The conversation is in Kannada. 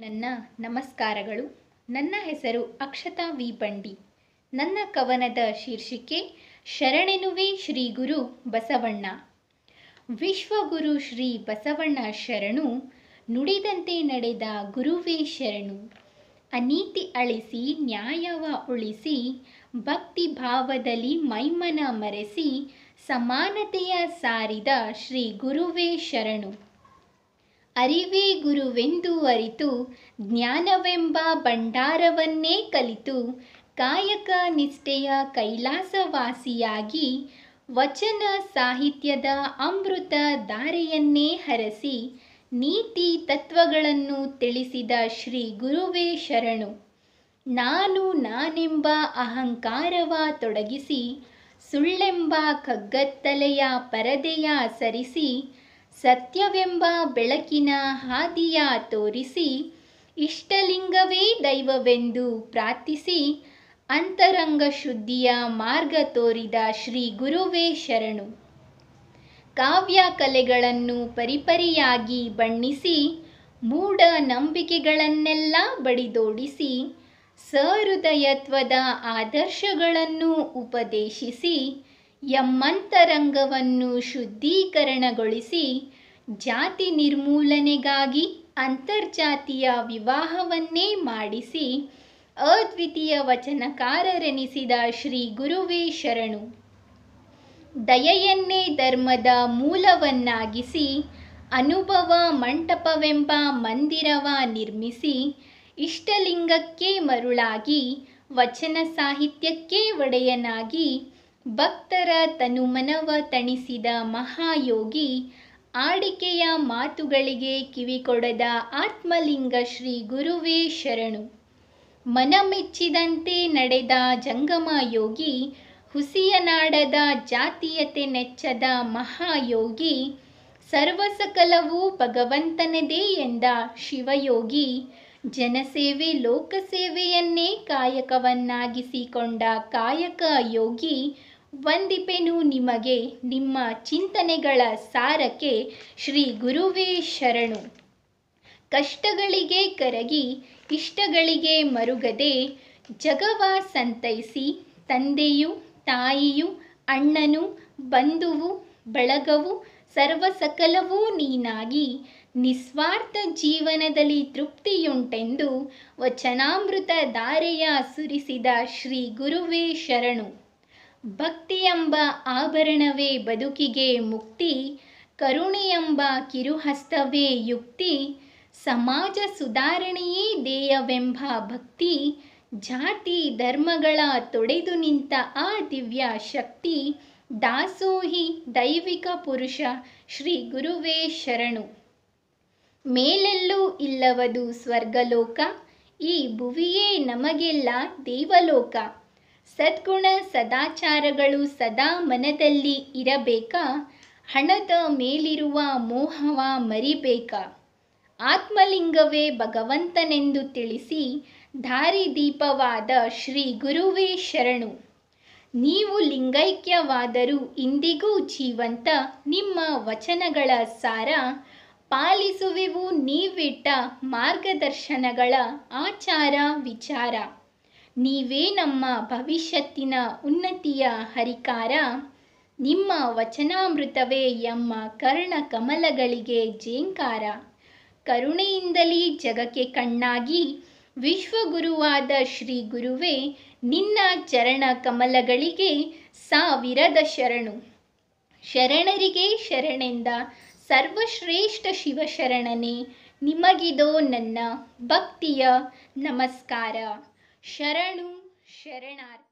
ನನ್ನ ನಮಸ್ಕಾರಗಳು. ನನ್ನ ಹೆಸರು ಅಕ್ಷತಾ ವಿ. ಬಂಡಿ ನನ್ನ ಕವನದ ಶೀರ್ಷಿಕೆ, ಶರಣೆನುವೆ ಶ್ರೀ ಗುರು ಬಸವಣ್ಣ. ವಿಶ್ವಗುರು ಶ್ರೀ ಬಸವಣ್ಣ ಶರಣು, ನುಡಿದಂತೆ ನಡೆದ ಗುರುವೇ ಶರಣು. ಅನೀತಿ ಅಳಿಸಿ, ನ್ಯಾಯವ ಉಳಿಸಿ, ಭಕ್ತಿ ಭಾವದಲ್ಲಿ ಮೈಮನ ಮರೆಸಿ, ಸಮಾನತೆಯ ಸಾರಿದ ಶ್ರೀ ಗುರುವೇ ಶರಣು. ಅರಿವೇ ಗುರುವೆಂದು ಅರಿತು, ಜ್ಞಾನವೆಂಬ ಭಂಡಾರವನ್ನೇ ಕಲಿತು, ಕಾಯಕ ನಿಷ್ಠೆಯ ಕೈಲಾಸವಾಸಿಯಾಗಿ ವಚನ ಸಾಹಿತ್ಯದ ಅಮೃತ ಧಾರೆಯನ್ನೇ ಹರಸಿ, ನೀತಿ ತತ್ವಗಳನ್ನು ತಿಳಿಸಿದ ಶ್ರೀ ಗುರುವೇ ಶರಣು. ನಾನು ನಾನೆಂಬ ಅಹಂಕಾರವ ತೊಡಗಿಸಿ, ಸುಳ್ಳೆಂಬ ಕಗ್ಗತ್ತಲೆಯ ಪರದೆಯ ಸರಿಸಿ ಸತ್ಯವೆಂಬ ಬೆಳಕಿನ ಹಾದಿಯ ತೋರಿಸಿ, ಇಷ್ಟಲಿಂಗವೇ ದೈವವೆಂದು ಪ್ರಾರ್ಥಿಸಿ, ಅಂತರಂಗ ಶುದ್ಧಿಯ ಮಾರ್ಗ ತೋರಿದ ಶ್ರೀ ಗುರುವೇ ಶರಣು. ಕಾವ್ಯ ಕಲೆಗಳನ್ನು ಪರಿಪರಿಯಾಗಿ ಬಣ್ಣಿಸಿ, ಮೂಢ ನಂಬಿಕೆಗಳನ್ನೆಲ್ಲ ಬಡಿದೋಡಿಸಿ, ಸಹೃದಯತ್ವದ ಆದರ್ಶಗಳನ್ನು ಉಪದೇಶಿಸಿ ಎಮ್ಮಂತರಂಗವನ್ನು ಶುದ್ಧೀಕರಣಗೊಳಿಸಿ ಜಾತಿ ನಿರ್ಮೂಲನೆಗಾಗಿ ಅಂತರ್ಜಾತಿಯ ವಿವಾಹವನ್ನೇ ಮಾಡಿಸಿ ಅದ್ವಿತೀಯ ವಚನಕಾರರೆನಿಸಿದ ಶ್ರೀ ಗುರುವೇ ಶರಣು. ದಯೆಯನ್ನೇ ಧರ್ಮದ ಮೂಲವನ್ನಾಗಿಸಿ, ಅನುಭವ ಮಂಟಪವೆಂಬ ಮಂದಿರವ ನಿರ್ಮಿಸಿ, ಇಷ್ಟಲಿಂಗಕ್ಕೆ ಮರುಳಾಗಿ, ವಚನ ಸಾಹಿತ್ಯಕ್ಕೆ ಒಡೆಯನಾಗಿ ಭಕ್ತರ ತನುಮನವ ತಣಿಸಿದ ಮಹಾಯೋಗಿ, ಆಡಿಕೆಯ ಮಾತುಗಳಿಗೆ ಕಿವಿಕೊಡದ ಆತ್ಮಲಿಂಗ ಶ್ರೀ ಗುರುವೇ ಶರಣು. ಮನಮೆಚ್ಚಿದಂತೆ ನಡೆದ ಜಂಗಮ ಯೋಗಿ, ಹುಸಿಯನಾಡದ ಜಾತೀಯತೆ ನೆಚ್ಚದ ಮಹಾಯೋಗಿ, ಸರ್ವಸಕಲವೂ ಭಗವಂತನದೇ ಎಂದ ಶಿವಯೋಗಿ, ಜನಸೇವೆ ಲೋಕಸೇವೆಯನ್ನೇ ಕಾಯಕವನ್ನಾಗಿಸಿಕೊಂಡ ಕಾಯಕ ಯೋಗಿ ವಂದಿಪೆನು ನಿಮಗೆ ನಿಮ್ಮ ಚಿಂತನೆಗಳ ಸಾರಕ್ಕೆ ಶ್ರೀ ಗುರುವೇ ಶರಣು. ಕಷ್ಟಗಳಿಗೆ ಕರಗಿ ಇಷ್ಟಗಳಿಗೆ ಮರುಗದೆ ಜಗವ ಸಂತೈಸಿ ತಂದೆಯು, ತಾಯಿಯು, ಅಣ್ಣನು, ಬಂಧುವು, ಬಳಗವು, ಸರ್ವಸಕಲವೂ ನೀನಾಗಿ ನಿಸ್ವಾರ್ಥ ಜೀವನದಲ್ಲಿ ತೃಪ್ತಿಯುಂಟೆಂದು ವಚನಾಮೃತ ಧಾರೆಯ ಸುರಿಸಿದ ಶ್ರೀ ಗುರುವೇ ಶರಣು. ಭಕ್ತಿಯೆಂಬ ಆಭರಣವೇ ಬದುಕಿಗೆ ಮುಕ್ತಿ, ಕರುಣೆಯೆಂಬ ಕಿರುಹಸ್ತವೇ ಯುಕ್ತಿ, ಸಮಾಜ ಸುಧಾರಣೆಯೇ ಧ್ಯೇಯವೆಂಬ ಭಕ್ತಿ, ಜಾತಿ ಧರ್ಮಗಳ ತೊಡೆದು ನಿಂತ ಆ ದಿವ್ಯ ಶಕ್ತಿ, ದಾಸೋಹಿ ದೈವಿಕ ಪುರುಷ ಶ್ರೀ ಗುರುವೇ ಶರಣು. ಮೇಲೆಲ್ಲೂ ಇಲ್ಲವದು ಸ್ವರ್ಗಲೋಕ, ಈ ಭುವಿಯೇ ನಮಗೆಲ್ಲ ದೇವಲೋಕ. ಸದ್ಗುಣ ಸದಾಚಾರಗಳು ಸದಾ ಮನದಲ್ಲಿ ಇರಬೇಕಾ? ಹಣದ ಮೇಲಿರುವ ಮೋಹವ ಮರಿಬೇಕಾ? ಆತ್ಮಲಿಂಗವೇ ಭಗವಂತನೆಂದು ತಿಳಿಸಿ ದಾರಿದೀಪವಾದ ಶ್ರೀ ಗುರುವೇ ಶರಣು. ನೀವು ಲಿಂಗೈಕ್ಯವಾದರೂ ಇಂದಿಗೂ ಜೀವಂತ ನಿಮ್ಮ ವಚನಗಳ ಸಾರ ಪಾಲಿಸುವೆವು ನೀವಿಟ್ಟ ಮಾರ್ಗದರ್ಶನಗಳ ಆಚಾರ ವಿಚಾರ. ನೀವೇ ನಮ್ಮ ಭವಿಷ್ಯತ್ತಿನ ಉನ್ನತಿಯ ಹರಿಕಾರ. ನಿಮ್ಮ ವಚನಾಮೃತವೇ ಎಮ್ಮ ಕರ್ಣ ಕಮಲಗಳಿಗೆ ಜೇಂಕಾರ. ಕರುಣೆಯಿಂದಲೇ ಜಗಕ್ಕೆ ಕಣ್ಣಾಗಿ ವಿಶ್ವಗುರುವಾದ ಶ್ರೀ ಗುರುವೇ, ನಿನ್ನ ಚರಣ ಕಮಲಗಳಿಗೆ ಸಾವಿರದ ಶರಣು. ಶರಣರಿಗೆ ಶರಣೆಂದ ಸರ್ವಶ್ರೇಷ್ಠ ಶಿವಶರಣನೇ, ನಿಮಗಿದೋ ನನ್ನ ಭಕ್ತಿಯ ನಮಸ್ಕಾರ. ಶರಣು ಶರಣಾರ್ಥಿ.